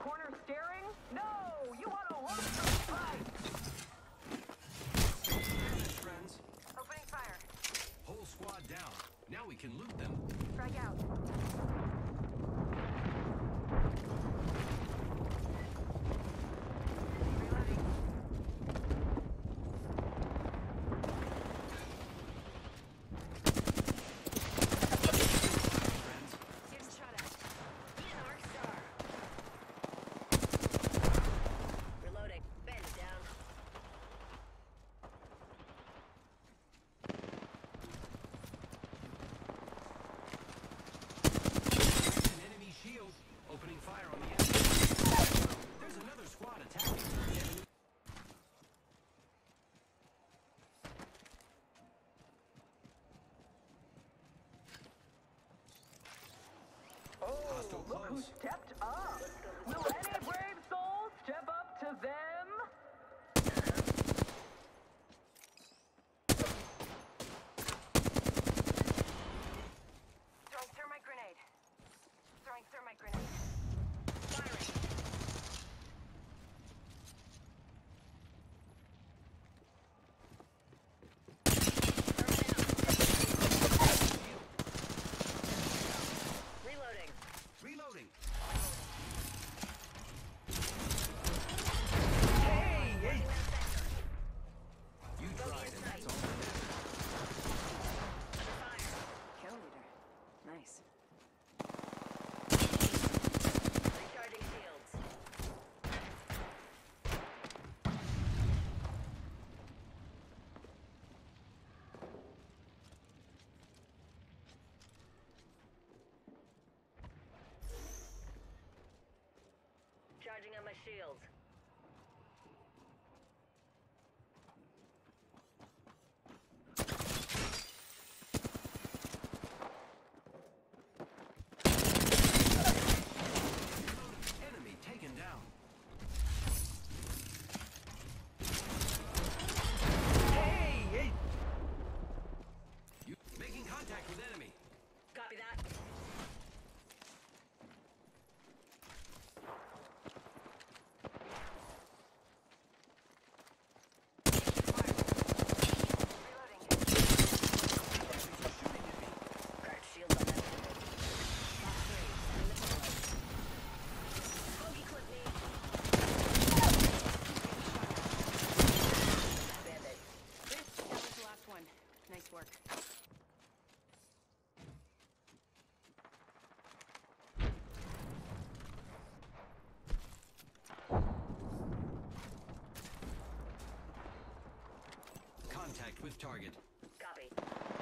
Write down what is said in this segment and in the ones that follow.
corner staring? No! You want to watch the fight! friends. Opening fire. Whole squad down. Now we can loot them. Frag out. Look who stepped up. Will any shields. Target. Copy.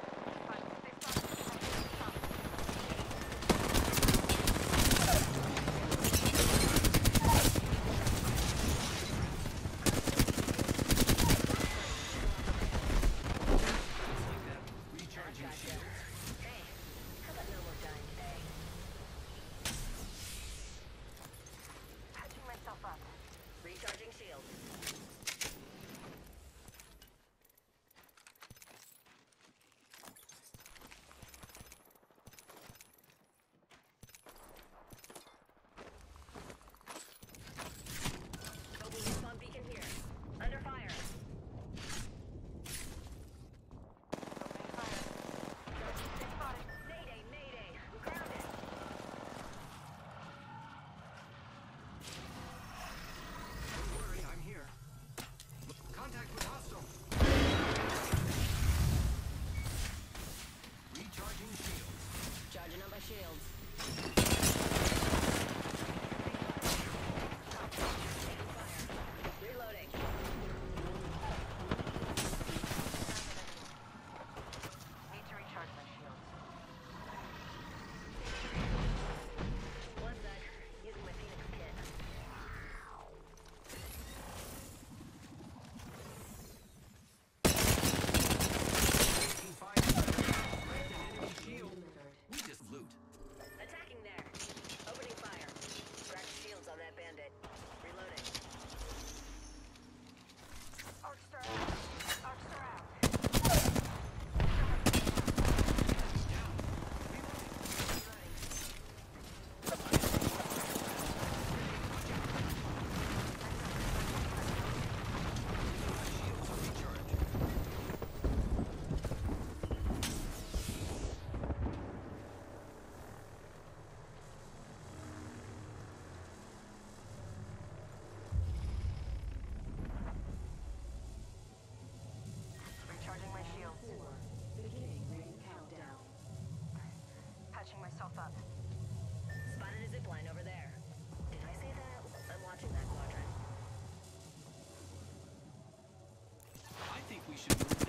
shields. Patching myself up. Spotted a zip line over there. Did I say that? I'm watching that quadrant. I think we should